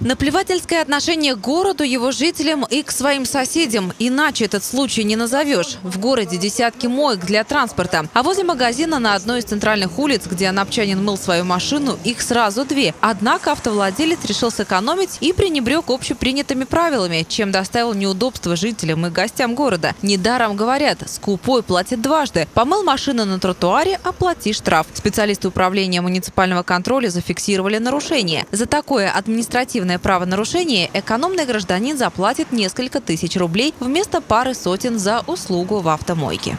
Наплевательское отношение к городу, его жителям и к своим соседям. Иначе этот случай не назовешь. В городе десятки моек для транспорта. А возле магазина на одной из центральных улиц, где анапчанин мыл свою машину, их сразу две. Однако автовладелец решил сэкономить и пренебрег общепринятыми правилами, чем доставил неудобства жителям и гостям города. Недаром говорят, скупой платит дважды. Помыл машину на тротуаре, оплати штраф. Специалисты управления муниципального контроля зафиксировали нарушение. За такое административное правонарушение экономный гражданин заплатит несколько тысяч рублей вместо пары сотен за услугу в автомойке.